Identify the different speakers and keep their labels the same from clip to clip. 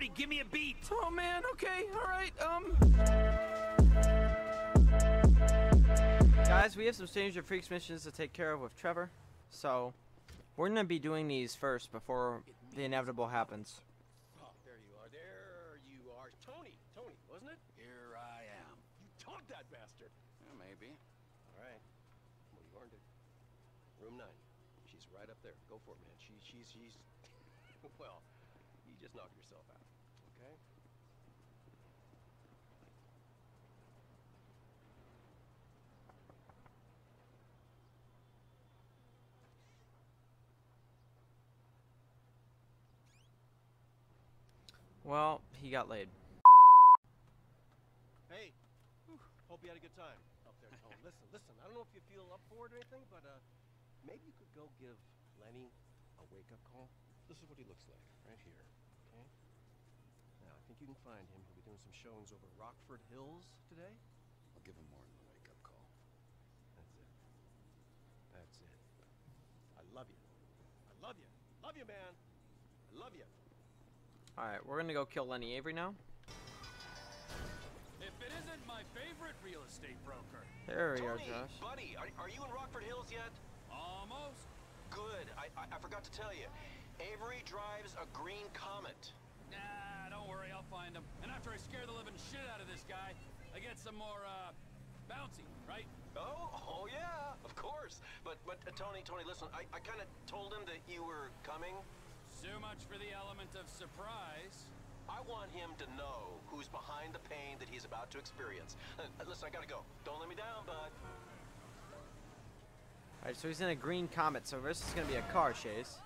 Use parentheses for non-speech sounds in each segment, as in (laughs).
Speaker 1: Shorty, give me a beat.
Speaker 2: Oh man, okay, alright, um.
Speaker 3: Guys, we have some Stranger Freaks missions to take care of with Trevor, so we're gonna be doing these first before the inevitable happens.
Speaker 4: Oh, there you are. There you are. Tony. Tony, wasn't it?
Speaker 1: Here I am.
Speaker 4: You togged that bastard.
Speaker 1: Yeah, maybe.
Speaker 4: All right. Well, you earned it. Room nine. She's right up there. Go for it, man. She, she's, she's. (laughs) well, you just knock yourself out.
Speaker 3: Well, he got laid.
Speaker 4: Hey. Whew, hope you had a good time up there, Tone. (laughs) listen, listen. I don't know if you feel up for it or anything, but uh, maybe you could go give Lenny a wake-up call. This is what he looks like right here. Okay. Now I think you can find him. He'll be doing some showings over Rockford Hills today.
Speaker 1: I'll give him more than a wake-up call.
Speaker 4: That's it. That's it. I love you. I love you. Love you, man. I love you.
Speaker 3: Alright, we're gonna go kill Lenny Avery now.
Speaker 1: If it isn't my favorite real estate broker.
Speaker 3: There we are,
Speaker 4: Tony,
Speaker 3: Josh.
Speaker 4: buddy, are, are you in Rockford Hills yet?
Speaker 1: Almost.
Speaker 4: Good. I, I, I forgot to tell you. Avery drives a green Comet.
Speaker 1: Nah, don't worry, I'll find him. And after I scare the living shit out of this guy, I get some more, uh, bouncy, right?
Speaker 4: Oh, oh yeah, of course. But, but uh, Tony, Tony, listen, I, I kind of told him that you were coming.
Speaker 1: So much for the element of surprise.
Speaker 4: I want him to know who's behind the pain that he's about to experience. Uh, listen, I gotta go. Don't let me down, bud.
Speaker 3: Alright, so he's in a green comet, so this is gonna be a car chase.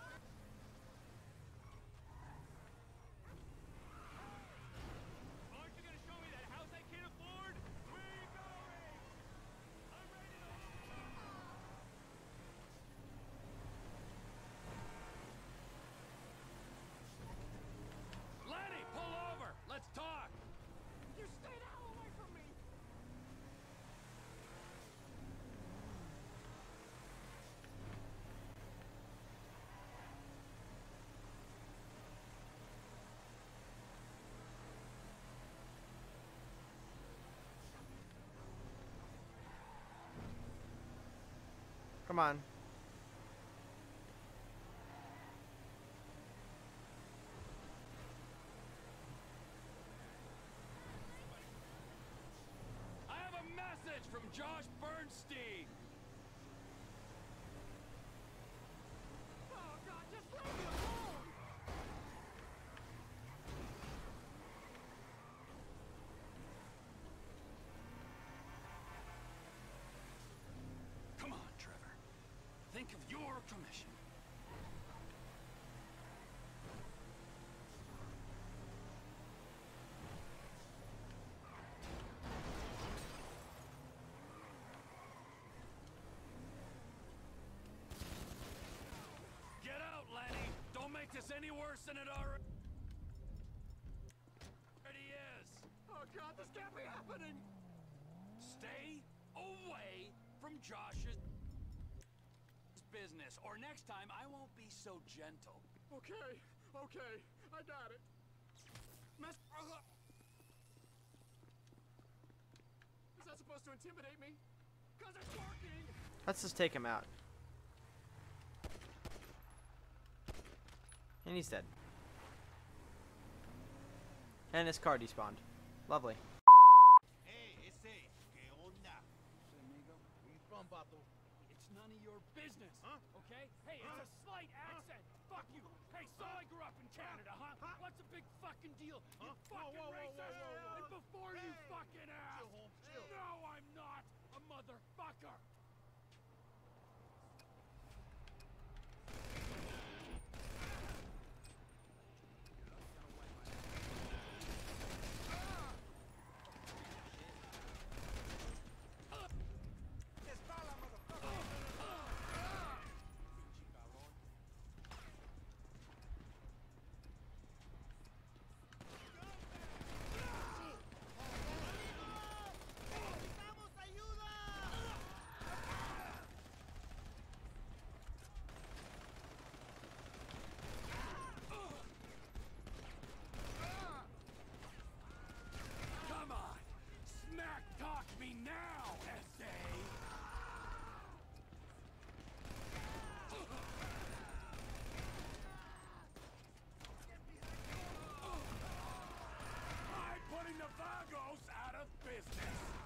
Speaker 1: Aren't you gonna show me that house I can't afford? Where are you going? I'm ready to... Lenny, pull over! Let's talk! You stay the hell away from me!
Speaker 3: Come on.
Speaker 1: I have a message from Josh Bernstein! Oh god, just leave me alone! Come on, Trevor. Think of your commission. Get out, Lenny! Don't make this any worse than it already is! Oh god, this can't be happening! Stay away from Josh's business, or next time I won't be so gentle.
Speaker 2: Okay, okay, I got it.
Speaker 1: Mess- uh-huh.
Speaker 2: Is that supposed to intimidate me? Cause it's working!
Speaker 3: Let's just take him out. And he's dead. And his car despawned. Lovely.
Speaker 5: Hey, ese, ¿qué onda? amigo. Where you from, Bato?
Speaker 1: It's none of your business,
Speaker 5: Huh?
Speaker 1: okay? Hey, it's a slight accent. Fuck you. Hey, so I grew up in Canada, huh?
Speaker 5: Huh?
Speaker 1: What's a big fucking deal? You fucking
Speaker 5: Whoa, whoa,
Speaker 1: racist.
Speaker 5: whoa.
Speaker 1: And before you fucking ask,
Speaker 5: Chill, Holmes, chill.
Speaker 1: no, I'm not a motherfucker.
Speaker 3: business!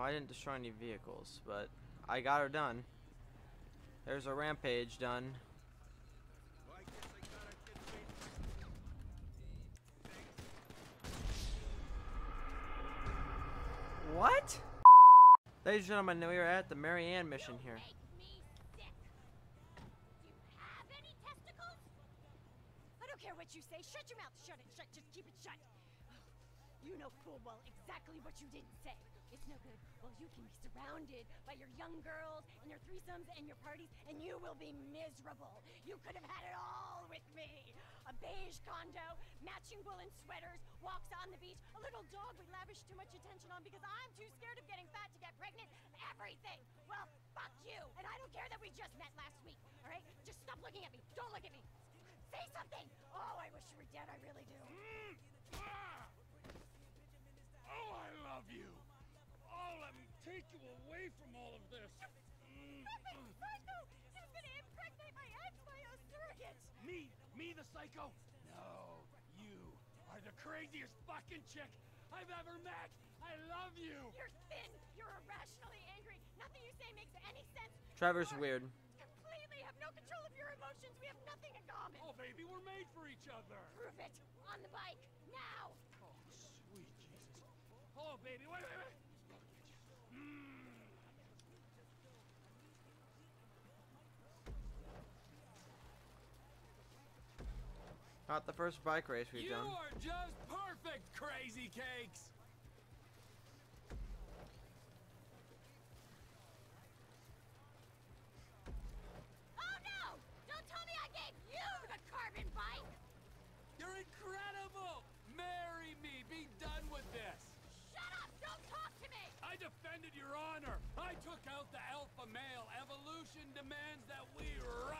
Speaker 3: I didn't destroy any vehicles, but I got her done. There's a rampage done. What? Ladies and gentlemen, we are at the Mary-Ann mission here.
Speaker 6: Care what you say. Shut your mouth. Shut it. Shut. Just keep it shut. Know full well exactly what you didn't say. It's no good. Well, you can be surrounded by your young girls and your threesomes and your parties, and you will be miserable. You could have had it all with me. A beige condo, matching woolen sweaters, walks on the beach, a little dog we lavish too much attention on because I'm too scared of getting fat to get pregnant. Everything. Well, fuck you. And I don't care that we just met last week. All right? Just stop looking at me. Don't look at me. Say something. Oh, I wish you were dead. I really do.
Speaker 1: Ah! Oh, I love you. Oh, let me take you away from all of this. Mm, (laughs)
Speaker 6: Stupid psycho! He was gonna impregnate my ex by a surrogate!
Speaker 1: Me? Me, the psycho? No, you are the craziest fucking chick I've ever met. I love you.
Speaker 6: You're thin! You're irrationally angry! Nothing you say makes any sense!
Speaker 3: Trevor's
Speaker 6: You're
Speaker 3: weird.
Speaker 6: Completely have no control of your emotions! We have nothing in common!
Speaker 1: Oh, baby, we're made for each other.
Speaker 6: Prove it! On the bike! Now!
Speaker 1: Oh, sweet Jesus. Oh, baby, wait, wait, wait. Mm.
Speaker 3: Not the first bike race we've
Speaker 1: You
Speaker 3: done.
Speaker 1: You are just perfect, crazy cakes.
Speaker 6: Oh no! Don't tell me I gave you the carbon bike!
Speaker 1: You're incredible. Marry me. Be done with this.
Speaker 6: Shut up! Don't talk to me!
Speaker 1: I defended your honor. I took out the alpha male. Evolution demands that we rut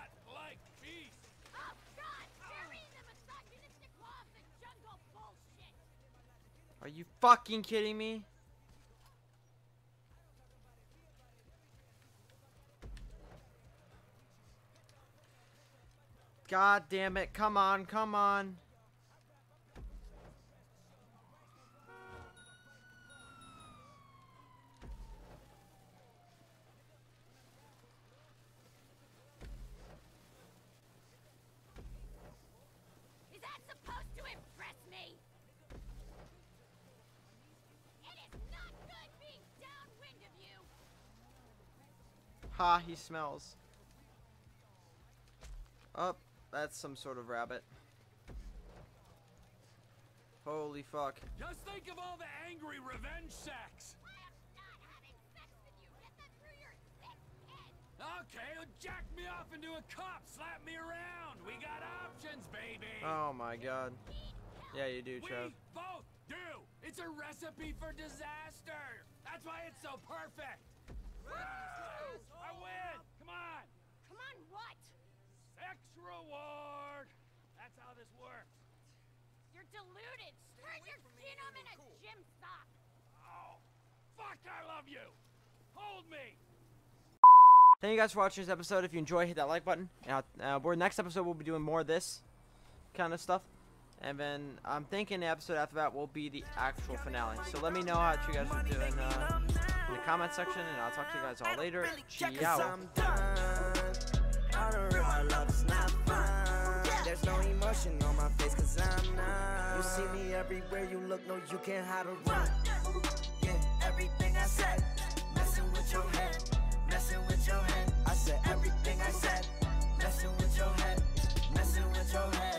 Speaker 3: Are you fucking kidding me? God damn it. Come on, come on.
Speaker 6: Is that supposed to impress me? It is not good being downwind of you!
Speaker 3: Ha, he smells. Up, that's some sort of rabbit. Holy fuck.
Speaker 1: Just think of all the angry revenge sex.
Speaker 6: I am not having sex with you! Get that through your thick head!
Speaker 1: Okay, jack me off into a cup. Slap me around. We got options, baby.
Speaker 3: Oh my god. Yeah, you do, Trev.
Speaker 1: we both do. It's a recipe for disaster. That's why it's so perfect. Woo! I win. Come on.
Speaker 6: Come on, what?
Speaker 1: Sex reward. That's how this works.
Speaker 6: You're deluded! Turn your genome in a gym sock!
Speaker 1: Oh, fuck, I love you. Hold me.
Speaker 3: Thank you guys for watching this episode. If you enjoy, hit that like button. And uh, we're next episode we'll be doing more of this kind of stuff. And then I'm thinking the episode after that will be the actual finale. So let me know how you guys are doing uh, in the comment section, and I'll talk to you guys all later. Ciao.
Speaker 7: I'm done. All the real my love is not fun. There's no emotion on my face cause I'm not. You see me everywhere you look, no, you can't hide or run. Yeah, everything I said, messing with your head, messing with your head. I said everything I said, messing with your head, messing with your head.